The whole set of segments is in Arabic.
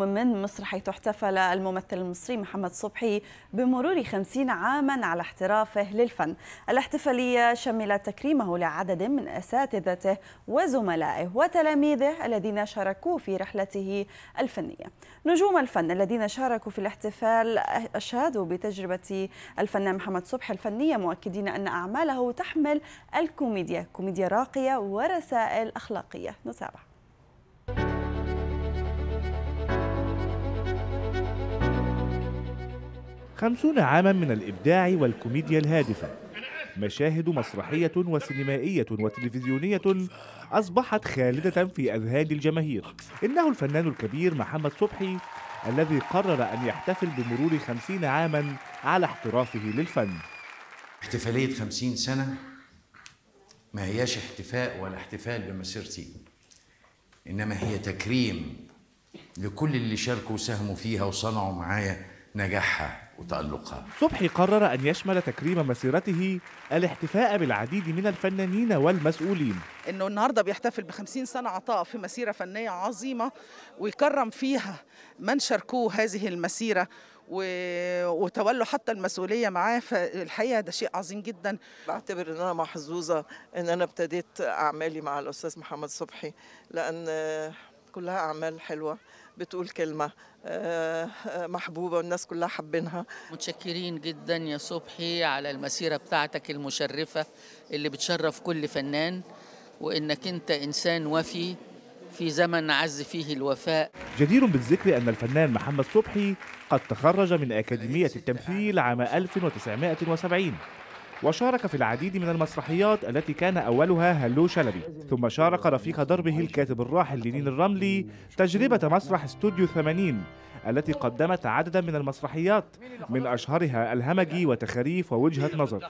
من مصر حيث احتفل الممثل المصري محمد صبحي بمرور خمسين عاما على احترافه للفن. الاحتفالية شملت تكريمه لعدد من أساتذته وزملائه وتلاميذه الذين شاركوه في رحلته الفنية. نجوم الفن الذين شاركوا في الاحتفال أشادوا بتجربة الفنان محمد صبحي الفنية مؤكدين أن أعماله تحمل الكوميديا كوميديا راقية ورسائل أخلاقية. نتابع. خمسون عاما من الإبداع والكوميديا الهادفة. مشاهد مسرحية وسينمائية وتلفزيونية أصبحت خالدة في أذهان الجماهير. إنه الفنان الكبير محمد صبحي الذي قرر أن يحتفل بمرور خمسين عاما على احترافه للفن. احتفالية خمسين سنة ما هياش احتفاء ولا احتفال بمسيرتي إنما هي تكريم لكل اللي شاركوا وساهموا فيها وصنعوا معايا نجاحها وتألقها. صبحي قرر أن يشمل تكريم مسيرته الاحتفاء بالعديد من الفنانين والمسؤولين. إنه النهارده بيحتفل ب 50 سنة عطاء في مسيرة فنية عظيمة ويكرم فيها من شاركوه هذه المسيرة و... وتولوا حتى المسؤولية معاه. فالحقيقة ده شيء عظيم جدا. بعتبر إن أنا محظوظة إن أنا ابتديت أعمالي مع الأستاذ محمد صبحي لأن كلها أعمال حلوة بتقول كلمة محبوبة والناس كلها حابينها. متشكرين جدا يا صبحي على المسيرة بتاعتك المشرفة اللي بتشرف كل فنان وإنك أنت إنسان وفي في زمن عز فيه الوفاء. جدير بالذكر أن الفنان محمد صبحي قد تخرج من أكاديمية التمثيل عام 1970 وشارك في العديد من المسرحيات التي كان أولها هلو شلبي. ثم شارك رفيق دربه الكاتب الراحل لينين الرملي تجربة مسرح استوديو 80 التي قدمت عددا من المسرحيات من أشهرها الهمجي وتخاريف ووجهة نظر.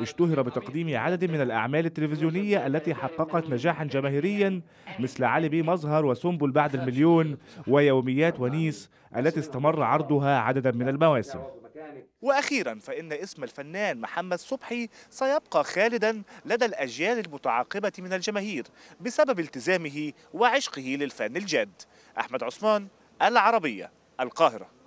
اشتهر بتقديم عدد من الأعمال التلفزيونية التي حققت نجاحا جماهيريا مثل علي بيه مظهر وسنبل بعد المليون ويوميات ونيس التي استمر عرضها عددا من المواسم. وأخيرا فإن اسم الفنان محمد صبحي سيبقى خالدا لدى الأجيال المتعاقبة من الجماهير بسبب التزامه وعشقه للفن الجاد. أحمد عثمان العربية القاهرة.